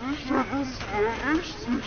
Ich hab ja das war richtig.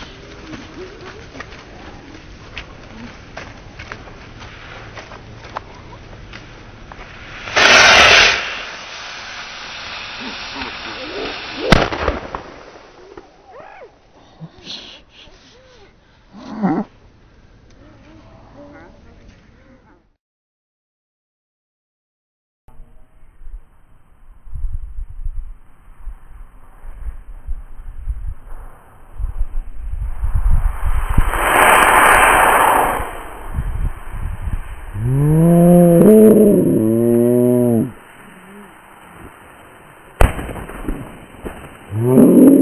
Mm-hmm.